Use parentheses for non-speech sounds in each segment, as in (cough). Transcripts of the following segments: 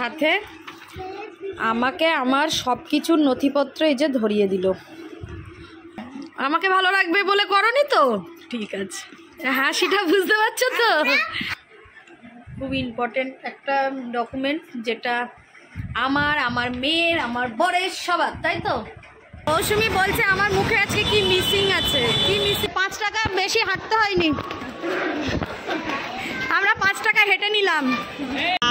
সাথে আমাকে আমার সব কিছুর নথিপত্র এই যে ধরিয়ে দিল। আমাকে ভালো লাগবে বলে করনি তো? ঠিক আছে। হ্যাঁ সেটা বুঝতে পারছ তো? খুব ইম্পর্টেন্ট একটা ডকুমেন্ট যেটা আমার আমার মেয়ের আমার বরের সবার তাই তো? মৌসুমি বলছে আমার মুখে আজকে কি মিসিং আছে? কি মিসিং পাঁচ টাকা বেশি হাঁটতে হয়নি। আমরা পাঁচ টাকা হেঁটে নিলাম।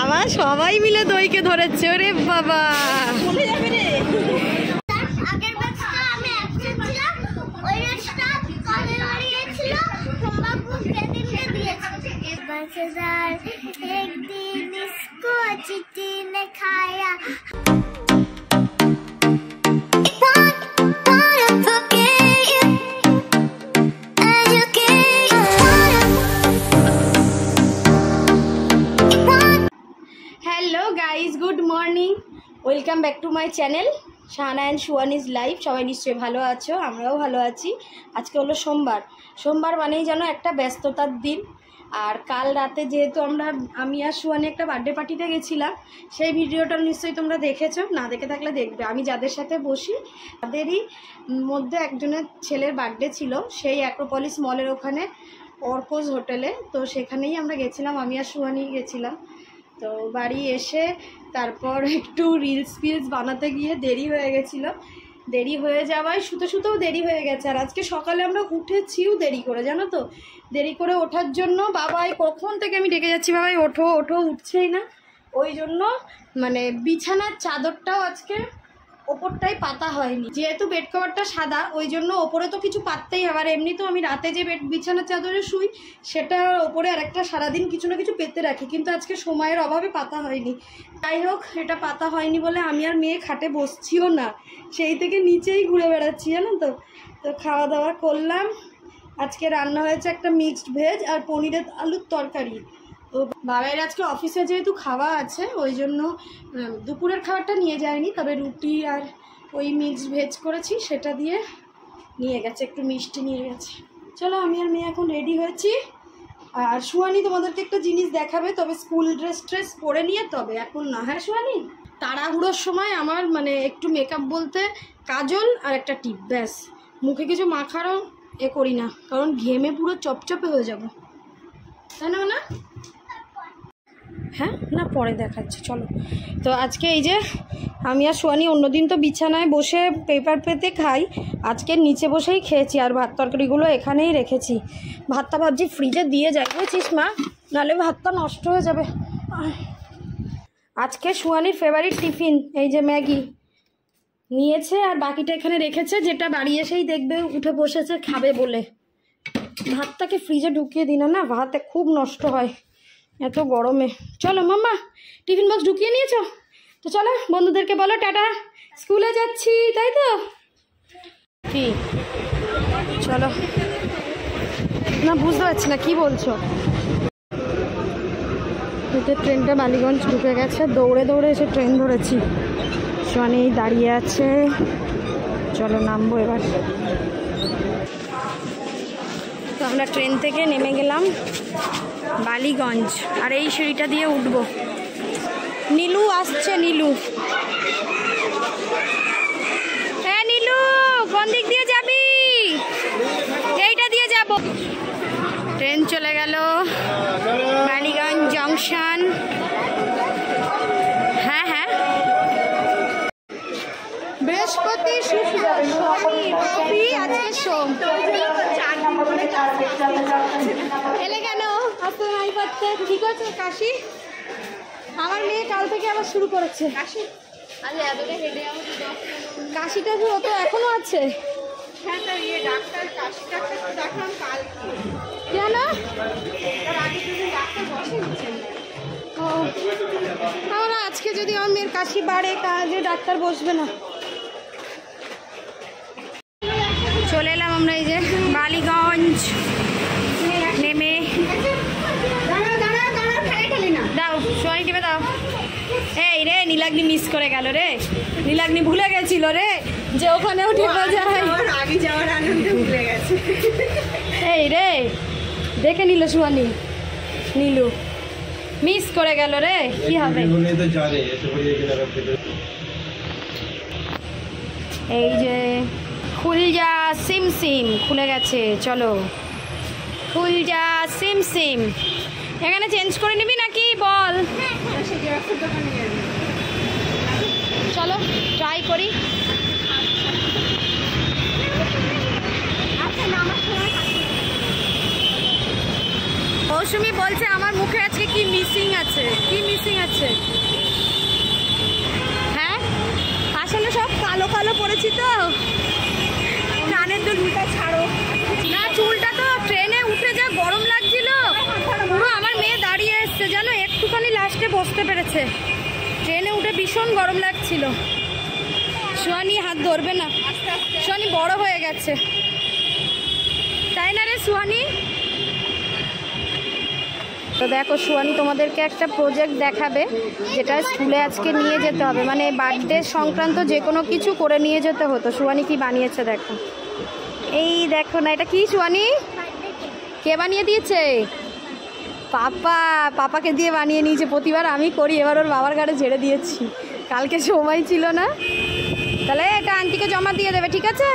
আমার সবাই মিলে দইকে ধরেছে রে। বাবা আগের my channel. Shahana and Suyan is life. সবাই নিশ্চয়ই ভালো আছো, আমরাও ভালো আছি। আজকে হলো সোমবার। সোমবার মানেই যেন একটা ব্যস্ততার দিন। আর কাল রাতে যেহেতু আমরা, আমি আর সুয়ানি একটা বার্থডে পার্টিতে গেছিলাম, সেই ভিডিওটা নিশ্চয়ই তোমরা দেখেছ। না দেখে থাকলে দেখবে। আমি যাদের সাথে বসি, তাদেরই মধ্যে একজনের ছেলের বার্থডে ছিল। সেই অ্যাক্রোপলিস মলের ওখানে অর্কোজ হোটেলে তো সেখানেই আমরা গেছিলাম। আমি আর সুয়ানি গেছিলাম। তো বাড়ি এসে তারপর একটু রিলস ফিলস বানাতে গিয়ে দেরি হয়ে গেছিল। দেরি হয়ে যাওয়ায় শুতে শুতেও দেরি হয়ে গেছে। আর আজকে সকালে আমরা উঠেছিও দেরি করে, জানো তো? দেরি করে ওঠার জন্য বাবাই কখন থেকে আমি ডেকে যাচ্ছি বাবাই? ওঠো ওঠো, উঠছেই না। ওই জন্য মানে বিছানার চাদরটাও আজকে ওপরটাই পাতা হয়নি। যেহেতু বেড কভারটা সাদা, ওই জন্য ওপরে তো কিছু পাততেই হবে আর তো আমি রাতে যে বেড বিছানার চাদরে শুই সেটার ওপরে আরেকটা সারাদিন কিছু না কিছু পেতে রাখি। কিন্তু আজকে সময়ের অভাবে পাতা হয়নি। যাই হোক, এটা পাতা হয়নি বলে আমি আর মেয়ে খাটে বসছিও না। সেই থেকে নিচেই ঘুরে বেড়াচ্ছি, জানো তো? তো খাওয়া দাওয়া করলাম। আজকে রান্না হয়েছে একটা মিক্সড ভেজ আর পনিরের আলুর তরকারি। তো বাবাইয়ের আজকে অফিসে যেহেতু খাওয়া আছে, ওই জন্য দুপুরের খাবারটা নিয়ে যায়নি, তবে রুটি আর ওই মিক্সড ভেজ করেছি, সেটা দিয়ে নিয়ে গেছে, একটু মিষ্টি নিয়ে গেছে। চলো, আমি আর মেয়ে এখন রেডি হয়েছি। আর সুয়ানি তোমাদেরকে একটা জিনিস দেখাবে, তবে স্কুল ড্রেস ট্রেস পরে নিয়ে, তবে এখন না হ্যাঁ সুয়ানি তাড়াহুড়োর সময় আমার মানে একটু মেকআপ বলতে কাজল আর একটা টিপ, ব্যাস। মুখে কিছু মাখারও এ করি না, কারণ ঘেমে পুরো চপচপে হয়ে যাব। তাই না না হ্যাঁ? না, পরে দেখাচ্ছি, চলো। তো আজকে এই যে, আমি আর সোয়ানি অন্যদিন তো বিছানায় বসে পেপার পেতে খাই, আজকে নিচে বসেই খেয়েছি আর ভাত তরকারিগুলো এখানেই রেখেছি। ভাতটা ভাবছি ফ্রিজে দিয়ে যাই, বুঝছিস মা? নাহলে ভাতটা নষ্ট হয়ে যাবে। আজকে সোয়ানির ফেভারিট টিফিন এই যে ম্যাগি। নিয়েছে আর বাকিটা এখানে রেখেছে, যেটা বাড়ি এসেই দেখবে, উঠে বসেছে, খাবে বলে। ভাতটাকে ফ্রিজে ঢুকিয়ে দিন না, ভাতে খুব নষ্ট হয়। এত গরমে। চলো, মাম্মা, টিফিন বক্স ঢুকিয়ে নিয়েছো? তো চলো, বন্ধুদেরকে বলো, টাটা। স্কুলে যাচ্ছি, তাই তো? কি? চলো। না, বুঝতে পারছি না, কি বলছো? ট্রেনটা বালিগঞ্জ ঢুকে গেছে, দৌড়ে দৌড়ে এসে ট্রেন ধরেছি। সোয়ানি দাঁড়িয়ে আছে। চলো, নামবো এবার। আমরা ট্রেন থেকে নেমে গেলাম বালিগঞ্জ। আর এই সিঁড়িটা দিয়ে উঠব। নীলু আসছে, নীলু। হ্যাঁ নীলু, কোন দিক দিয়ে যাবি? এইটা দিয়ে যাব। ট্রেন চলে গেল বালিগঞ্জ জংশন। হ্যাঁ হ্যাঁ। বৃহস্পতি শুক্র, শনি, রবি, আজকে সোম। এলে কেন? আসতে নাই পারতে ঠিক আছে কাশি? আমার মেয়ে কাল থেকে আবার শুরু করেছে। কাশি? কাশিটা এখনও আছে। কেন? ও। আমার আজকে যদি আমার মেয়ের কাশি বাড়ে কাজে ডাক্তার বসবে না। চলে এলাম আমরা এই যে বালিগঞ্জ নেমে। দাও সোয়ানি টিপে দাও। এই রে নীলাগ্নি মিস করে গেল রে। নীলাগ্নি ভুলে গেছিল রে যে ওখানেও ঠেপে যায় আগে যাওয়ার আনন্দে ভুলে গেছে। এই রে দেখে নিল সুয়ানি নীলু মিস করে গেল রে কি হবে? এই তো এই যে সিম সিম, খুলে গেছে, চলো। খুলজা সিম সিম। এখানে চেঞ্জ করে নিবি নাকি? বল। চলো ট্রাই করি। মৌসুমি বলছে, আমার মুখে আজকে কি মিসিং আছে? কি মিসিং আছে? হ্যাঁ? আসলে সব কালো কালো পড়েছি তো। না, চুলটা তো ট্রেনে উঠে যা, গরম লাগছিল। পুরো আমার মেয়ে দাঁড়িয়ে এসছে, জানো, একটুখানি লাস্টে বসতে পেরেছে। ট্রেনে উঠে ভীষণ গরম লাগছিল। সোয়ানি হাত ধরবে না। সোয়ানি বড় হয়ে গেছে। তাই না রে সোয়ানি? তো দেখো, সুয়ানি তোমাদেরকে একটা প্রজেক্ট দেখাবে, যেটা স্কুলে আজকে নিয়ে যেতে হবে। মানে বার্থডে সংক্রান্ত যে কোনো কিছু করে নিয়ে যেতে হতো। সুয়ানি কি বানিয়েছে দেখো। এই দেখো না, এটা কি সুয়ানি? কে বানিয়ে দিয়েছে? পাপা, পাপাকে দিয়ে বানিয়ে নিয়েছে। প্রতিবার আমি করি, এবার ওর বাবার গাড়ি ঝেড়ে দিয়েছি। কালকে সময় ছিল না। তাহলে এটা আন্টিকে জমা দিয়ে দেবে, ঠিক আছে?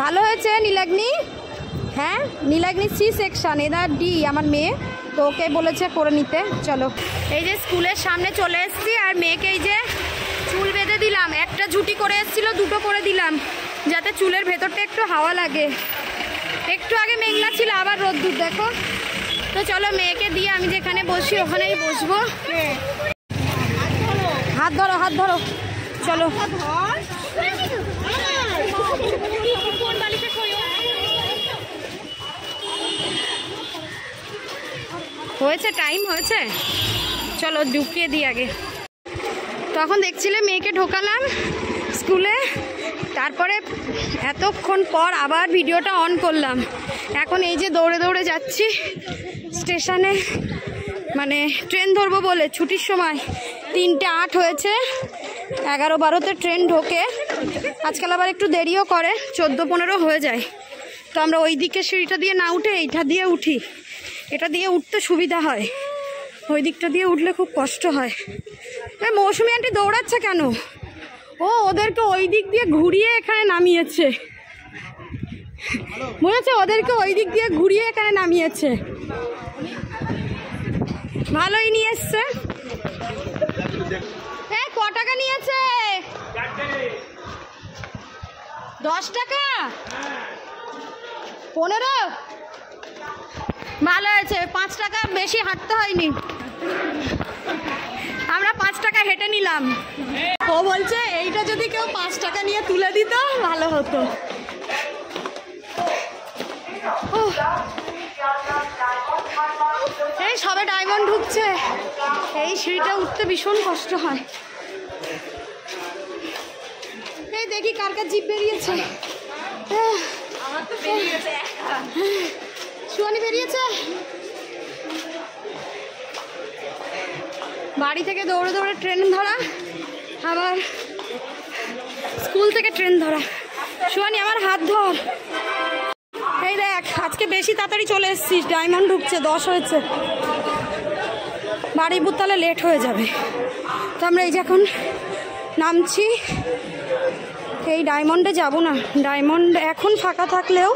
ভালো হয়েছে নীলাগ্নি? হ্যাঁ Nilagni C section either D, আমার মেয়ে। তো ওকে বলেছে করে নিতে, চলো। এই যে স্কুলের সামনে চলে এসেছি, আর মেয়েকে এই যে চুল বেঁধে দিলাম। একটা ঝুটি করে এসেছিল, দুটো করে দিলাম। যাতে চুলের ভেতরটা একটু হাওয়া লাগে। একটু আগে মেঘলা ছিল, আবার রোদ্দুর, দেখো। তো চলো, মেয়েকে দিয়ে আমি যেখানে বসি, ওখানেই বসবো। হাত ধরো হাত ধরো। চলো। হয়েছে টাইম হয়েছে। চলো, ঢুকিয়ে দিই আগে। তখন দেখছিলে, মেয়েকে ঢোকালাম স্কুলে। তারপরে এতক্ষণ পর আবার ভিডিওটা অন করলাম। এখন এই যে দৌড়ে দৌড়ে যাচ্ছি, স্টেশনে মানে ট্রেন ধরবো বলে ছুটির সময় তিনটে আট হয়েছে, এগারো বারোতে ট্রেন ঢোকে। আজকাল আবার একটু দেরিও করে, চোদ্দ পনেরো হয়ে যায়। তো আমরা ওই দিকে সিঁড়িটা দিয়ে না উঠে এইটা দিয়ে উঠি। এটা দিয়ে উঠতে সুবিধা হয়। ওই দিকটা দিয়ে উঠলে খুব কষ্ট হয়। মৌসুমি আন্টি দৌড়াচ্ছে কেন? ও, ওদেরকে ওই দিক দিয়ে ঘুরিয়ে এখানে নামিয়েছে। বুঝেছে ওদেরকে ওই দিক দিয়ে ঘুরিয়ে এখানে নামিয়েছে। ভালোই নিয়ে এসছে। এ, ক টাকা নিয়েছে? দশ টাকা? পনেরো? ভালো হয়েছে, পাঁচ টাকা বেশি হাঁটতে হয়নি। টাকা হেঁটে নিলাম। ও বলছে এইটা যদি কেউ পাঁচ টাকা নিয়ে তুলে দিত ভালো হতো। এই সবে ডায়মন্ড ঢুকছে। এই সিঁড়িটা উঠতে ভীষণ কষ্ট হয়। এই দেখি কার কার জিপ বেরিয়েছে। সুয়ানি বেরিয়েছে? বাড়ি থেকে দৌড়ে দৌড়ে ট্রেন ধরা, আবার স্কুল থেকে ট্রেন ধরা। সুয়ানি আমার হাত ধর। এই দেখ, আজকে বেশি তাড়াতাড়ি চলে এসেছিস, ডায়মন্ড ঢুকছে, দশ হয়েছে। বাড়ি বুতালে লেট হয়ে যাবে। তো আমরা এই যে এখন নামছি। এই ডায়মন্ডে যাব না। ডায়মন্ড এখন ফাঁকা থাকলেও,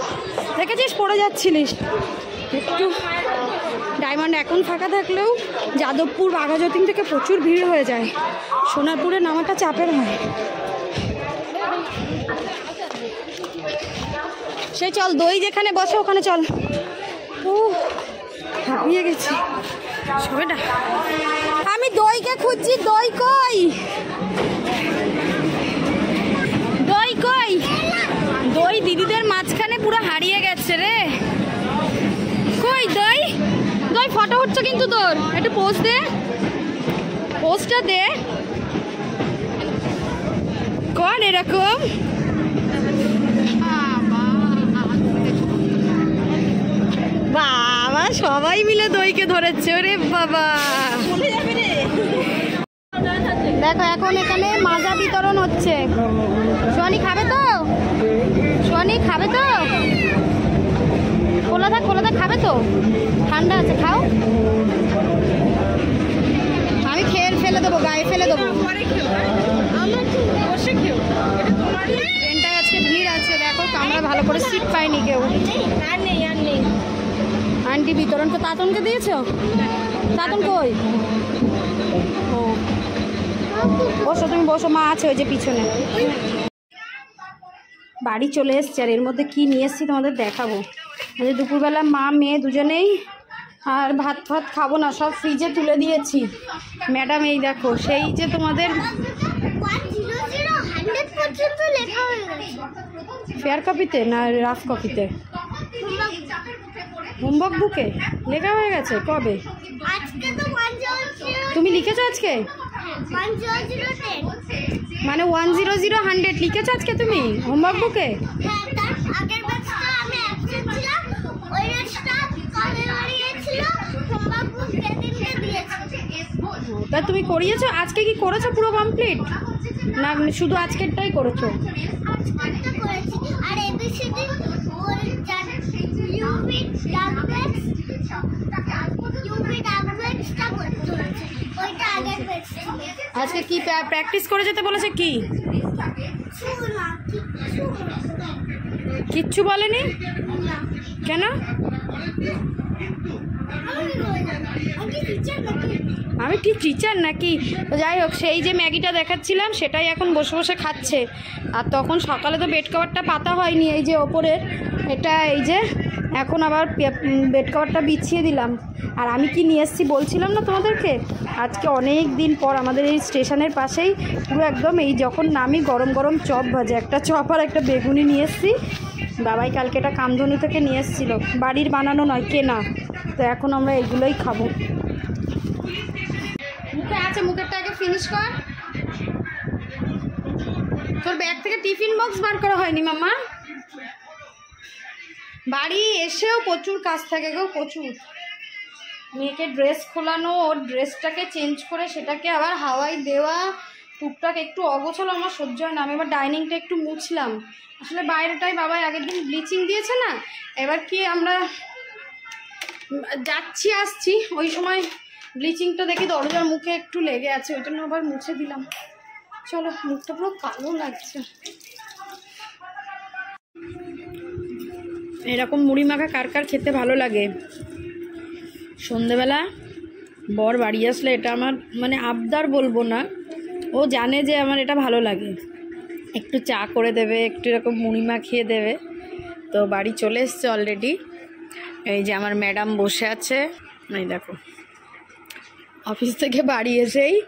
দেখেছিস, পড়ে যাচ্ছিলিস। একটু ডায়মন্ড এখন ফাঁকা থাকলেও যাদবপুর বাঘাযতীন থেকে প্রচুর ভিড় হয়ে যায়। সোনারপুরে নামাটা চাপের হয়। সে চল, দই যেখানে বসে ওখানে চল। ও, হাঁপিয়ে গেছি। সবেটা আমি দইকে খুঁজছি, দই কই দই কই দই দিদিদের মাঝখানে পুরো হারিয়ে গেছে রে কই দই দই ফটো তোর একটু পোস্ট দে। পোস্টটা দে। কর এরকম। বাবা, সবাই মিলে দইকে ধরেছে, ওরে বাবা। দেখো, এখন এখানে মাজা বিতরণ হচ্ছে। সোয়ানি খাবে তো? সোয়ানি খাবে তো? খোলা থাক, খাবে তো? ঠান্ডা আছে, খাও আমি খেয়ে ফেলে দেবো গায়ে ফেলে দেবো। ট্রেনটায় আজকে ভিড় আছে দেখো আমরা ভালো করে সিট পাইনি কেউ। আর নেই আর আন্টি বিতরণ তো তাতনকে দিয়েছ? তাতন কই? ও। বসো তুমি বসো মা আছে ওই যে পিছনে। বাড়ি চলে এসছে আর এর মধ্যে কি নিয়ে এসছি তোমাদের দেখাবো। দুপুরবেলা মা মেয়ে দুজনেই আর ভাত ফাত খাব না, সব ফ্রিজে তুলে দিয়েছি। ম্যাডাম, এই দেখো, সেই যে তোমাদের ফেয়ার কপিতে না রাফ কপিতে হোমওয়ার্ক বুকে লেখা হয়ে গেছে, কবে? তুমি লিখেছো আজকে? মানে ওয়ান জিরো জিরো হান্ড্রেড লিখেছো আজকে তুমি? হোমওয়ার্ক বুকে হ্যাঁ তার আগের ব্যাচটা আমি অ্যাবসেন্ট ছিলাম ওই ব্যাচটা কবে বাড়ি গেছিল হোমওয়ার্ক বুক সেদিনকে দিয়েছে তা তুমি করিয়েছো? আজকে কি করেছ পুরো কমপ্লিট না, শুধু আজকেরটাই করেছ? আজকে কি প্র্যাকটিস করে যেতে বলেছে কি? কিচ্ছু বলেনি? কেন? আমি কি টিচার নাকি? যাই হোক, সেই যে ম্যাগিটা দেখাচ্ছিলাম, সেটাই এখন বসে বসে খাচ্ছে। আর তখন সকালে তো বেড কভারটা পাতা হয়নি, এই যে ওপরের, এটা এই যে এখন আবার বেড কভারটা বিছিয়ে দিলাম। আর আমি কি নিয়ে এসেছি বলছিলাম না তোমাদেরকে? আজকে অনেক দিন পর আমাদের এই স্টেশনের পাশেই পুরো একদম এই যখন নামি গরম গরম চপ ভাজে, একটা চপ আর একটা বেগুনি নিয়ে এসেছি। বাবাই কালকে এটা কামধনু থেকে নিয়ে এসেছিল। বাড়ির বানানো নয়, কেনা। তো এখন আমরা এগুলোই খাব। মুখে আছে, মুখেরটা আগে ফিনিশ কর। তোর ব্যাগ থেকে টিফিন বক্স বার করা হয়নি মামা বাড়ি এসেও প্রচুর কাজ থাকে গো, প্রচুর। মেয়েকে ড্রেস খোলানো, ওর ড্রেসটাকে চেঞ্জ করে সেটাকে আবার হাওয়াই দেওয়া, টুকটাক একটু অগোছল, আমার সহ্য হয় না। আমি এবার ডাইনিংটা একটু মুছলাম। আসলে বাইরেটাই বাবাই আগের দিন ব্লিচিং দিয়েছে না, এবার কি আমরা যাচ্ছি, আসছি। ওই সময় ব্লিচিংটা দেখি দরজার মুখে একটু লেগে আছে, ওই জন্য আবার মুছে দিলাম। চলো, মুখটা পুরো কালো লাগছে। এরকম মুড়ি মাখা কার কার খেতে ভালো লাগে? সন্ধেবেলা বর বাড়ি আসলে এটা আমার মানে আবদার বলব না। ও জানে যে আমার এটা ভালো লাগে। একটু চা করে দেবে, একটু এরকম মুড়ি মাখিয়ে দেবে। তো বাড়ি চলে এসছে অলরেডি এই যে আমার ম্যাডাম বসে আছে। এই দেখো। অফিস থেকে বাড়ি এসেই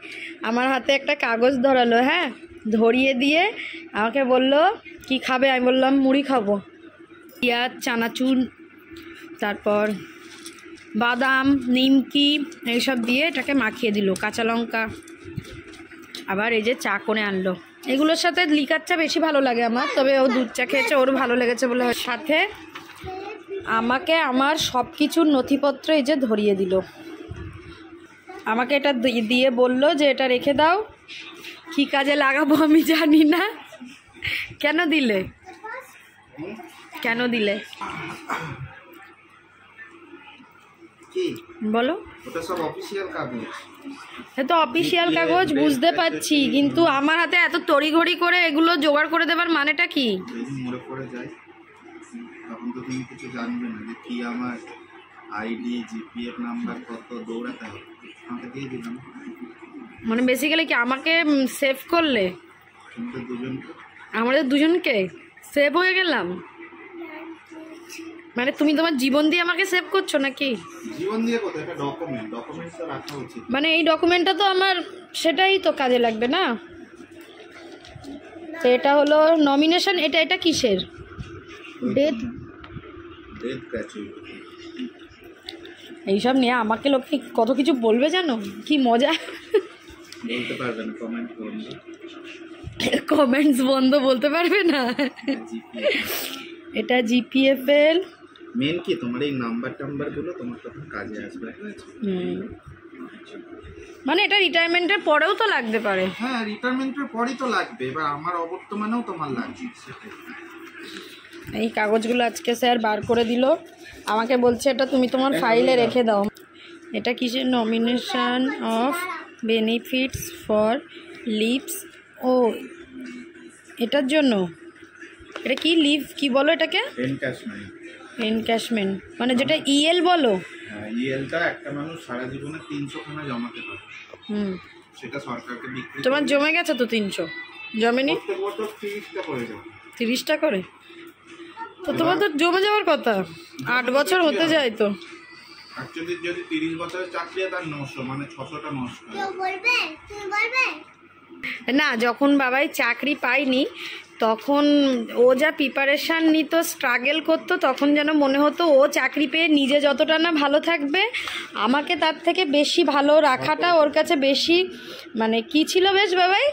আমার হাতে একটা কাগজ ধরালো হ্যাঁ? ধরিয়ে দিয়ে আমাকে বলল, কি খাবে? আমি বললাম, মুড়ি খাব। পেঁয়াজ, চানাচুর, তারপর বাদাম, নিমকি এইসব দিয়ে এটাকে মাখিয়ে দিল, কাঁচা লঙ্কা। আবার এই যে চা করে আনলো। এগুলোর সাথে লিকার চা বেশি ভালো লাগে আমার, তবে ও দুধ চা খেয়েছে, ওর ভালো লেগেছে বলে সাথে আমাকে আমার সব কিছুর নথিপত্র এই যে ধরিয়ে দিল। আমাকে এটা দিয়ে বলল যে এটা রেখে দাও, কী কাজে লাগাবো আমি জানি না। কেন দিলে? কেন দিলে? বলো। সে তো অফিসিয়াল কাগজ বুঝতে পারছি কিন্তু আমার হাতে এত তড়িঘড়ি করে এগুলো জোগাড় করে দেবার মানেটা কি? যেদিন মরে পড়ে যায় তখন তো তুমি কিছু জানবে না যে কি আমার আইডি জিপিএফ নাম্বার কত দৌড়াতে হবে। আমাকে দিয়ে দিলাম মানে বেসিক্যালি কি আমাকে সেভ করলে? দুজনকে। আমাদের দুজনকে? সেভ হয়ে গেলাম? মানে তুমি তোমার জীবন দিয়ে আমাকে সেভ করছ নাকি? জীবন দিয়ে একটা ডকুমেন্ট রাখা উচিত। মানে এই ডকুমেন্টটা তো আমার সেটাই তো কাজে লাগবে না? তো এটা হলো নমিনেশন এটা এটা কিসের? ডেথ ডেথ গ্র্যাচুইটি এইসব নিয়ে আমাকে লোকে কত কিছু বলবে জানো? কি মজা? বলতে পারবে না কমেন্ট করুন কমেন্টস বন্ধ বলতে পারবে না? এটা জিপিএফএল মেন কি? তোমার এই নাম্বার টাম্বারগুলো তোমার তখন কাজে আসবে মানে এটা রিটায়ারমেন্টের পরেও তো লাগতে পারে। হ্যাঁ রিটায়ারমেন্টের পরই তো লাগবে এবার আমার অবর্তমানেও তোমার লাগবে এই কাগজগুলো আজকে স্যার বার করে দিল। আমাকে বলছে এটা তুমি তোমার ফাইলে রেখে দাও। এটা কিসের nomination of benefits for leaves ও এটার জন্য? এটা কি লিভ কি বলো এটাকে? এনক্যাশমেন্ট মানে যেটা ইএল বলো। ইএলটা একটা মানুষ সারা জীবনে তিনশো খানা জমাতে পারে। হুম। সেটা সরকারকে বিক্রি তোমার জমে গেছে তো তিনশো? জমেনি? তিরিশটা করে তো তোমার তো জমে যাওয়ার কথা। আট বছর হতে যায় তো। যদি তিরিশ বছরের চাকরি হয় তার নশো মানে ছশোটা নষ্ট হয়। কেউ বলবে? তুমি বলবে? না যখন বাবাই চাকরি পায়নি তখন ও যা প্রিপারেশান নিত স্ট্রাগেল করতো তখন যেন মনে হতো ও চাকরি পেয়ে নিজে যতটা না ভালো থাকবে আমাকে তার থেকে বেশি ভালো রাখাটা ওর কাছে বেশি মানে কি ছিল বেশ বাবাই?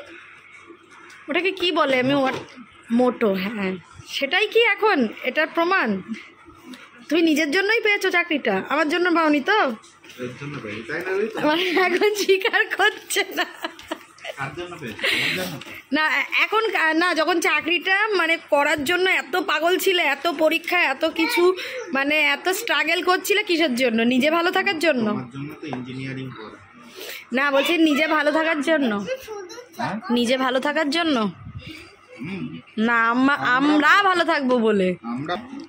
ওটাকে কি বলে আমি মোটো হ্যাঁ। সেটাই কি এখন? এটার প্রমাণ? তুমি নিজের জন্যই পেয়েছ চাকরিটা? আমার জন্য পাওনি তো? এখন স্বীকার করছে না। না এখন না যখন চাকরিটা মানে করার জন্য এত পাগল ছিল এত পরীক্ষা এত কিছু মানে এত স্ট্রাগল করছিলে কিসের জন্য? নিজে ভালো থাকার জন্য? না বলছি নিজে ভালো থাকার জন্য। হ্যাঁ? নিজে ভালো থাকার জন্য? না আমরা ভালো থাকব বলে।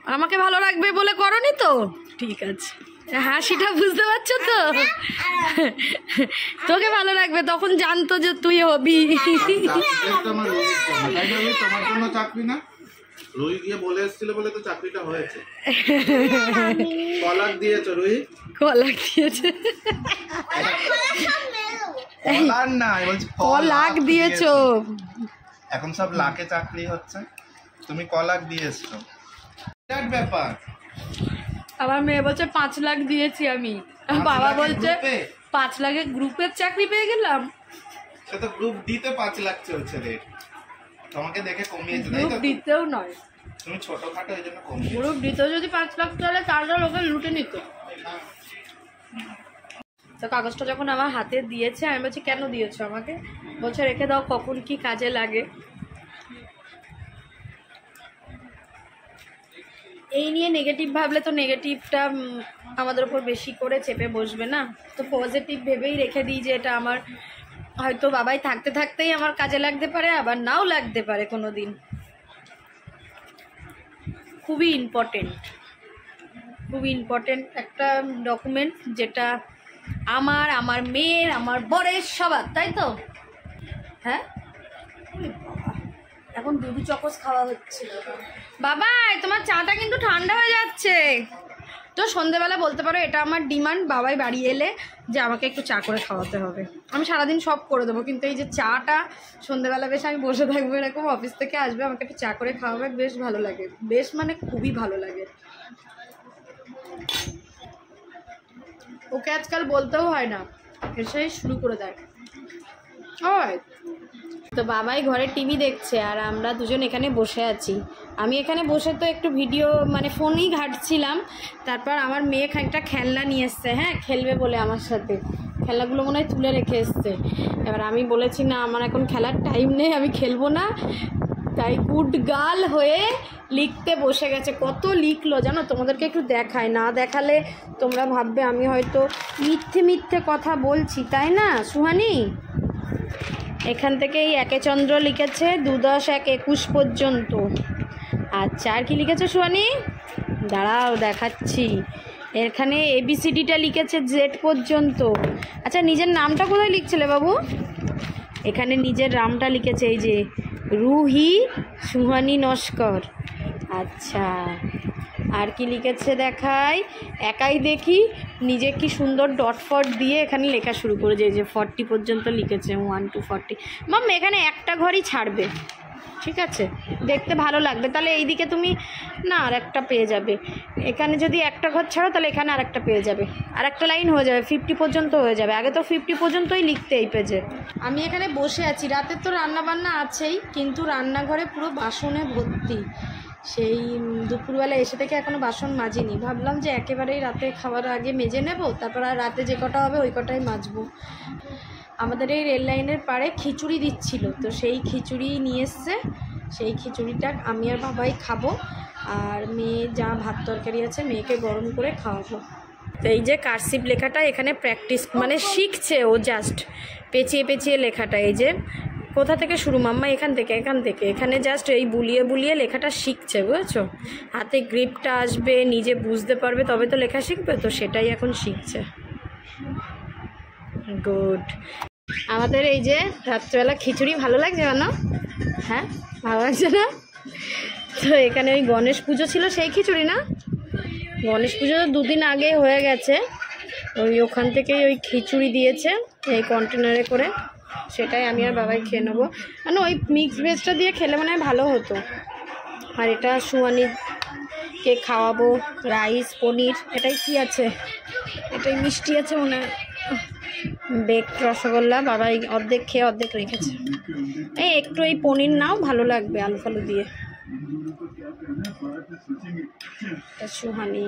আমাকে ভালো লাগবে বলে করনি তো? ঠিক আছে। হাসিটা বুঝতে পারছ তো? তোকে ভালো লাগবে তখন জানতো যে তুই হবি? তোমার জন্য চাকরি না রোহি গিয়ে বলে এসেছিল বলে তো চাকরিটা হয়েছে কলাক দিয়েছ। রোহিত কলা দিয়েছে সব মেলো কলার না বলছি কলাক দিয়েছ এখন সব লাখে চাকরি হচ্ছে। তুমি কলাক দিয়ে এসছো বিরাট ব্যাপার। আমার মেয়ে বলছে পাঁচ লাখ দিয়েছি আমি। বাবা বলছে পাঁচ লাখের গ্রুপের চাকরি পেয়ে গেলাম। সে তো গ্রুপ ডিতে পাঁচ লাখ চলছে রেট তোমাকে দেখে কমিয়েছে তাই গ্রুপ দিতেও নয়। তুমি ছোটখাটো এই জন্য কমিয়েছো। গ্রুপ দিতেও যদি পাঁচ লাখ চলে তাহলে লোকে লুটে নিত। তো কাগজটা যখন আমার হাতে দিয়েছে আমি বলছি কেন দিয়েছ আমাকে? বলছে রেখে দাও কখন কি কাজে লাগে। এই নিয়ে নেগেটিভ ভাবলে তো নেগেটিভটা আমাদের উপর বেশি করে চেপে বসবে না। তো পজিটিভ ভেবেই রেখে দিই যে এটা আমার, হয়তো বাবাই থাকতে থাকতেই আমার কাজে লাগতে পারে, আবার নাও লাগতে পারে কোনো দিন খুবই ইম্পর্টেন্ট খুবই ইম্পর্টেন্ট একটা ডকুমেন্ট যেটা আমার আমার মেয়ের, আমার বরের সবার তাই তো? হ্যাঁ? বাবা, এখন দুধু চকস খাওয়া হচ্ছে। বাবাই তোমার চাটা কিন্তু ঠান্ডা হয়ে যাচ্ছে। তো সন্ধেবেলা বলতে পারো এটা আমার ডিমান্ড বাবাই বাড়ি এলে যে আমাকে একটু চা করে খাওয়াতে হবে। আমি সারাদিন সব করে দেবো কিন্তু এই যে চাটা সন্ধেবেলা বেশ আমি বসে থাকব এরকম অফিস থেকে আসবে আমাকে একটু চা করে খাওয়াবে বেশ ভালো লাগে। বেশ মানে খুবই ভালো লাগে। ওকে আজকাল বলতেও হয় না এসেই শুরু করে দেয়। ওই তো বাবাই ঘরে টিভি দেখছে আর আমরা দুজন এখানে বসে আছি। আমি এখানে বসে তো একটু ভিডিও মানে ফোনই ঘাটছিলাম। তারপর আমার মেয়ে একটা খেলনা নিয়ে এসছে হ্যাঁ খেলবে বলে আমার সাথে। খেলাগুলো মনে হয় তুলে রেখে এসছে। এবার আমি বলেছি, না, আমার এখন খেলার টাইম নেই, আমি খেলব না। তাই গুড গার্ল হয়ে লিখতে বসে গেছে। কত লিখলো জানো? তোমাদেরকে একটু দেখায় না দেখালে তোমরা ভাববে আমি হয়তো মিথ্যে মিথ্যে কথা বলছি, তাই না, সুহানি? এখান থেকে এই একে চন্দ্র লিখেছে দু দশ এক একুশ পর্যন্ত। আচ্ছা আর কি লিখেছে সুহানি? দাঁড়াও, দেখাচ্ছি। এখানে এবিসিডিটা লিখেছে জেড পর্যন্ত। আচ্ছা নিজের নামটা কোথায় লিখছিলে বাবু? এখানে নিজের নামটা লিখেছে এই যে, রুহি সুহানি নস্কর। আচ্ছা। আর কি লিখেছে দেখাই? একাই দেখি, নিজে কি সুন্দর ডট ফট দিয়ে এখানে লেখা শুরু করেছে, এই যে ফর্টি পর্যন্ত লিখেছে ওয়ান টু ফর্টি মাম এখানে একটা ঘরই ছাড়বে, ঠিক আছে? দেখতে ভালো লাগবে। তাহলে এইদিকে তুমি, না, আর একটা পেয়ে যাবে। এখানে যদি একটা ঘর ছাড়ো, তাহলে এখানে আর একটা পেয়ে যাবে। আর একটা লাইন হয়ে যাবে ফিফটি পর্যন্ত হয়ে যাবে। আগে তো ফিফটি পর্যন্তই লিখতে এই পেজে আমি এখানে বসে আছি। রাতে তো রান্নাবান্না আছেই, কিন্তু রান্নাঘরে পুরো বাসনে ভর্তি। সেই দুপুরবেলা এসে থেকে এখনও বাসন মাজিনি। ভাবলাম যে একেবারেই রাতে খাওয়ার আগে মেজে নেব, তারপর আর রাতে যে কটা হবে ওই কটাই মাজবো। আমাদের এই রেল লাইনের পাড়ে খিচুড়ি দিচ্ছিল, তো সেই খিচুড়ি নিয়ে এসছে। সেই খিচুড়িটা আমি আর বাবাই খাব, আর মেয়ে যা ভাত তরকারি আছে মেয়েকে গরম করে খাওয়াবো। তো এই যে কারসিপ লেখাটা এখানে প্র্যাকটিস মানে শিখছে ও জাস্ট পেঁচিয়ে পেঁচিয়ে লেখাটা, এই যে কোথা থেকে শুরু? মাম্মা এখান থেকে এখান থেকে। এখানে জাস্ট এই বুলিয়ে বুলিয়ে লেখাটা শিখছে, বুঝেছ? হাতে গ্রিপটা আসবে, নিজে বুঝতে পারবে, তবে তো লেখা শিখবে, তো সেটাই এখন শিখছে। গুড আমাদের এই যে রাত্রেবেলা খিচুড়ি ভালো লাগছে কেন হ্যাঁ ভালো লাগছে না? তো এখানে ওই গণেশ পুজো ছিল, সেই খিচুড়ি না? গণেশ পুজো তো দুদিন আগে হয়ে গেছে। ওই ওখান থেকেই ওই খিচুড়ি দিয়েছে, এই কন্টেনারে করে। সেটাই আমি আর বাবাই খেয়ে নেব। মানে ওই মিক্স ভেজটা দিয়ে খেলে মনে হয় ভালো হতো। আর এটা সুয়ানিকে খাওয়াবো রাইস পনির, এটাই কি আছে? এটাই মিষ্টি আছে মনে হয়। রসগোল্লা, বাবাই অর্ধেক খেয়ে অর্ধেক রেখেছে। এই একটু এই পনির নাও, ভালো লাগবে আলু ফালু দিয়ে। সুহানি।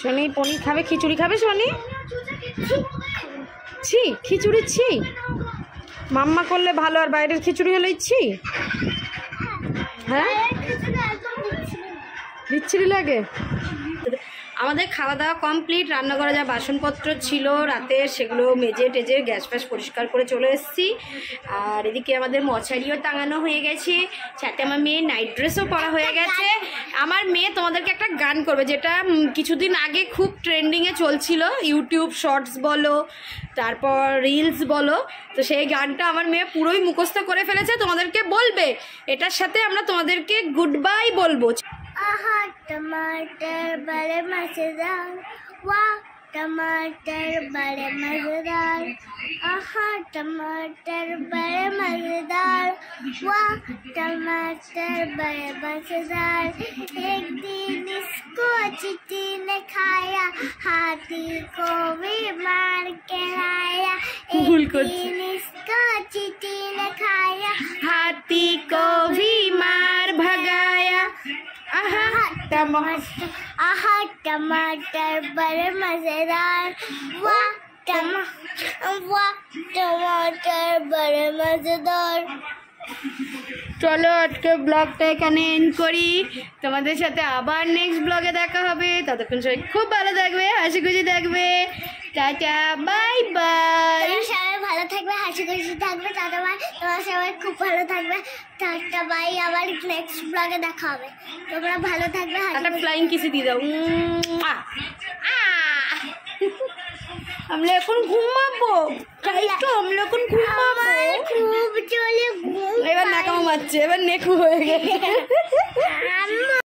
সোনি পনির খাবে, খিচুড়ি খাবে সোনি ছি, খিচুড়ি, ছি। মাম্মা করলে ভালো আর বাইরের খিচুড়ি হলে ইচ্ছি? হ্যাঁ। বিচ্ছিরি লাগে? আমাদের খাওয়া দাওয়া কমপ্লিট রান্না করা যা বাসনপত্র ছিল রাতে সেগুলো মেজে টেজে গ্যাস ফ্যাস পরিষ্কার করে চলে এসেছি। আর এদিকে আমাদের মশারিও টাঙানো হয়ে গেছে, সাথে আমার মেয়ে নাইট ড্রেসও পরা হয়ে গেছে। আমার মেয়ে তোমাদেরকে একটা গান করবে যেটা কিছুদিন আগে খুব ট্রেন্ডিংয়ে চলছিল ইউটিউব শর্টস বলো, তারপর রিলস বলো, তো সেই গানটা আমার মেয়ে পুরোই মুখস্থ করে ফেলেছে, তোমাদেরকে বলবে। এটার সাথে আমরা তোমাদেরকে গুড বাই বলব। आहा टमाटर बड़े मज़ेदार वाह टमाटर बड़े मज़ेदार आहा टमाटर बड़े मज़ेदार वाह टमाटर बड़े मज़ेदार एक दिन इसको चीटी ने खाया हाथी को भी मार के लाया। एक दिन इसको चीटी ने खाया हाथी को भी मार भगाया। आहा टमाटर आहा टमाटर बड़े मजेदार वाह टमा वाह टमाटर बड़े मजेदार চলো আজকে ব্লগটা এখানে এন্ড করি তোমাদের সাথে আবার নেক্সট ব্লগে দেখা হবে ততক্ষণ সবাই খুব ভালো থাকবে হাসি খুশি থাকবে Tata bye bye. সবাই ভালো থাকবে হাসি খুশি থাকবে টাটা বাই। তোমরা সবাই খুব ভালো থাকবে। Tata by. আবার নেক্সট ব্লগে দেখা হবে। তোমরা ভালো থাকবে খুশি ফ্লাইং কিসি দিয়ে দাও! আমরা এখন ঘুমাবো। তাই তো আমরা এখন ঘুমাবো। খুব চলে ঘুম এবার নাকামো মারছে এবার নেকু হয়ে গেছে। (laughs)